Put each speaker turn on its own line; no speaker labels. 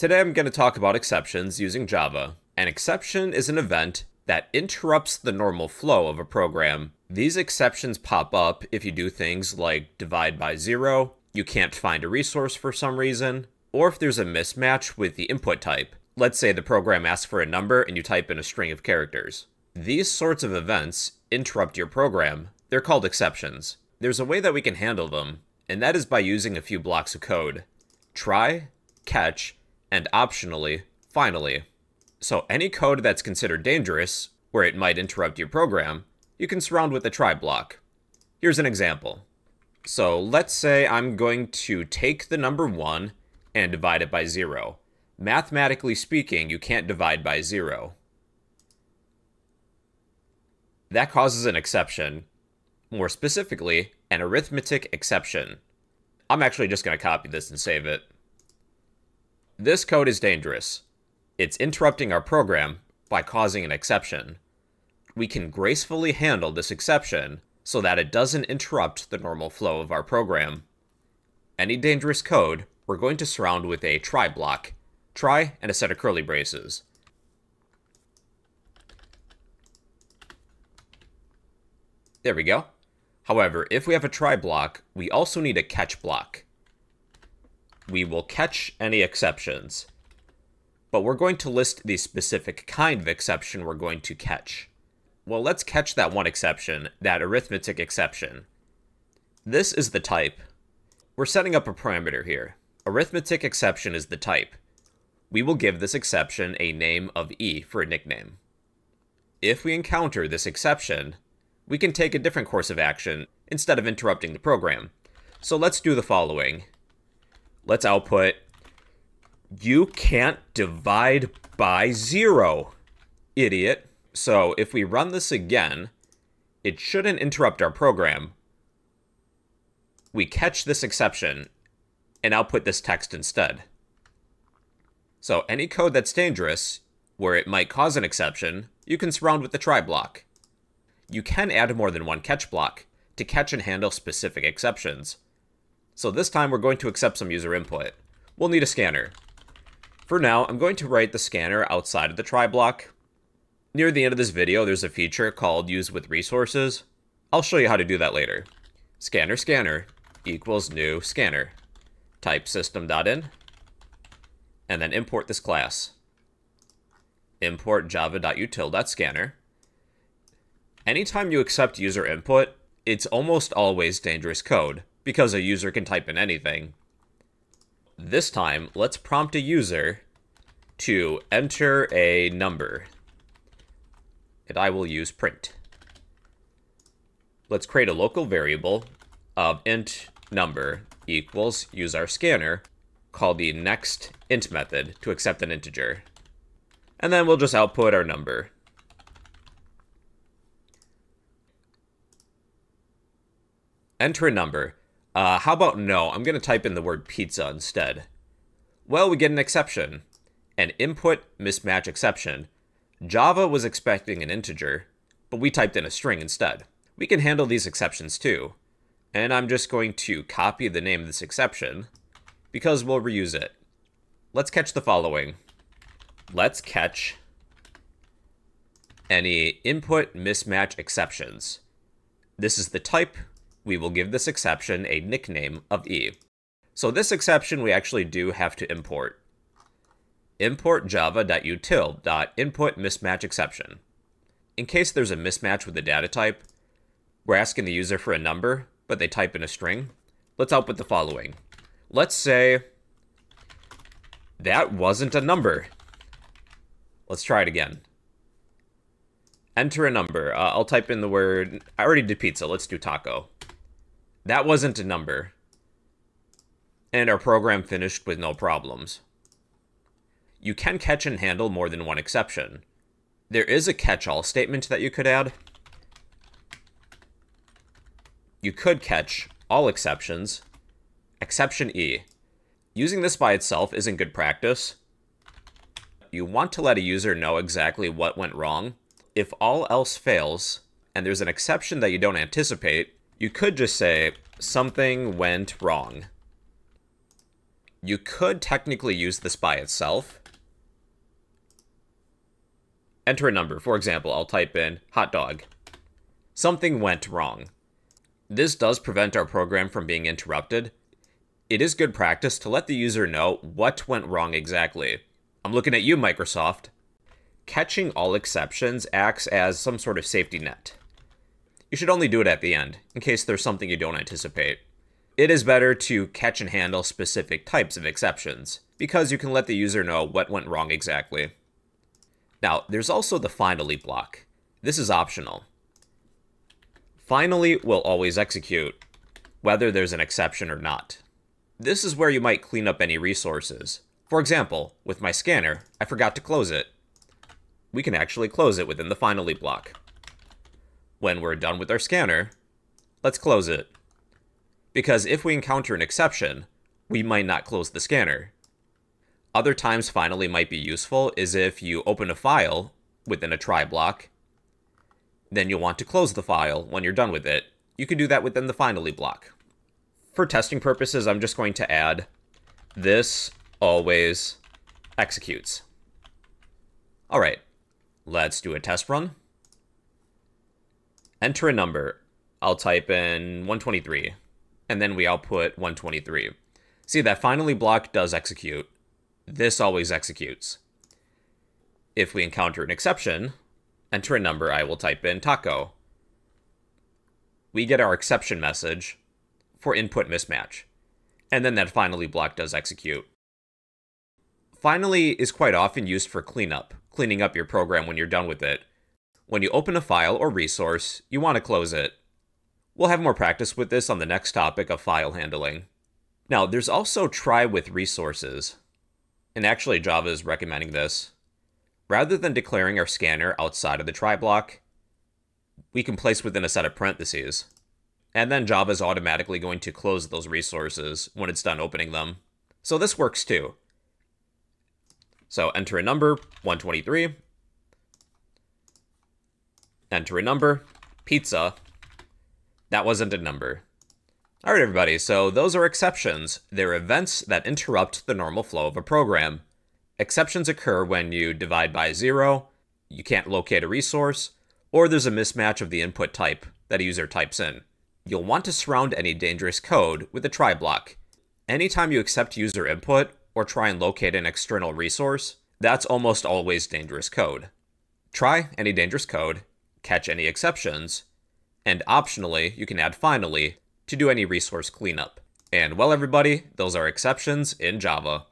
Today I'm going to talk about exceptions using Java. An exception is an event that interrupts the normal flow of a program. These exceptions pop up if you do things like divide by zero, you can't find a resource for some reason, or if there's a mismatch with the input type. Let's say the program asks for a number and you type in a string of characters. These sorts of events interrupt your program. They're called exceptions. There's a way that we can handle them, and that is by using a few blocks of code. Try, catch, and optionally, finally. So any code that's considered dangerous, where it might interrupt your program, you can surround with a try block. Here's an example. So let's say I'm going to take the number 1 and divide it by 0. Mathematically speaking, you can't divide by 0. That causes an exception. More specifically, an arithmetic exception. I'm actually just going to copy this and save it. This code is dangerous. It's interrupting our program by causing an exception. We can gracefully handle this exception so that it doesn't interrupt the normal flow of our program. Any dangerous code, we're going to surround with a try block, try and a set of curly braces. There we go. However, if we have a try block, we also need a catch block we will catch any exceptions. But we're going to list the specific kind of exception we're going to catch. Well, let's catch that one exception, that arithmetic exception. This is the type. We're setting up a parameter here. Arithmetic exception is the type. We will give this exception a name of e for a nickname. If we encounter this exception, we can take a different course of action instead of interrupting the program. So let's do the following. Let's output. You can't divide by zero, idiot. So if we run this again, it shouldn't interrupt our program. We catch this exception and output this text instead. So any code that's dangerous, where it might cause an exception, you can surround with the try block. You can add more than one catch block to catch and handle specific exceptions. So this time we're going to accept some user input. We'll need a scanner. For now, I'm going to write the scanner outside of the try block. Near the end of this video, there's a feature called use with resources. I'll show you how to do that later. Scanner scanner equals new scanner. Type system.in and then import this class. Import java.util.scanner. Anytime you accept user input, it's almost always dangerous code because a user can type in anything. This time, let's prompt a user to enter a number. And I will use print. Let's create a local variable of int number equals use our scanner, call the next int method to accept an integer. And then we'll just output our number. Enter a number. Uh, how about no? I'm going to type in the word pizza instead. Well, we get an exception. An input mismatch exception. Java was expecting an integer, but we typed in a string instead. We can handle these exceptions too. And I'm just going to copy the name of this exception, because we'll reuse it. Let's catch the following. Let's catch any input mismatch exceptions. This is the type we will give this exception a nickname of e. So this exception we actually do have to import. Import java.util.input mismatch exception. In case there's a mismatch with the data type, we're asking the user for a number, but they type in a string. Let's output the following. Let's say that wasn't a number. Let's try it again. Enter a number. Uh, I'll type in the word, I already did pizza, let's do taco. That wasn't a number. And our program finished with no problems. You can catch and handle more than one exception. There is a catch-all statement that you could add. You could catch all exceptions, exception E. Using this by itself isn't good practice. You want to let a user know exactly what went wrong. If all else fails, and there's an exception that you don't anticipate, you could just say, something went wrong. You could technically use this by itself. Enter a number. For example, I'll type in hot dog. Something went wrong. This does prevent our program from being interrupted. It is good practice to let the user know what went wrong exactly. I'm looking at you, Microsoft. Catching all exceptions acts as some sort of safety net. You should only do it at the end, in case there's something you don't anticipate. It is better to catch and handle specific types of exceptions, because you can let the user know what went wrong exactly. Now, there's also the finally block. This is optional. Finally will always execute, whether there's an exception or not. This is where you might clean up any resources. For example, with my scanner, I forgot to close it. We can actually close it within the finally block. When we're done with our scanner, let's close it. Because if we encounter an exception, we might not close the scanner. Other times finally might be useful is if you open a file within a try block, then you'll want to close the file when you're done with it. You can do that within the finally block. For testing purposes, I'm just going to add this always executes. All right, let's do a test run. Enter a number. I'll type in 123, and then we output 123. See, that finally block does execute this always executes. If we encounter an exception, enter a number, I will type in taco. We get our exception message for input mismatch, and then that finally block does execute. Finally is quite often used for cleanup, cleaning up your program when you're done with it. When you open a file or resource, you want to close it. We'll have more practice with this on the next topic of file handling. Now, there's also try with resources and actually Java is recommending this, rather than declaring our scanner outside of the try block, we can place within a set of parentheses. And then Java is automatically going to close those resources when it's done opening them. So this works too. So enter a number, 123. Enter a number, pizza. That wasn't a number. All right, everybody, so those are exceptions. They're events that interrupt the normal flow of a program. Exceptions occur when you divide by zero, you can't locate a resource, or there's a mismatch of the input type that a user types in. You'll want to surround any dangerous code with a try block. Anytime you accept user input or try and locate an external resource, that's almost always dangerous code. Try any dangerous code, catch any exceptions, and optionally, you can add finally to do any resource cleanup. And well, everybody, those are exceptions in Java.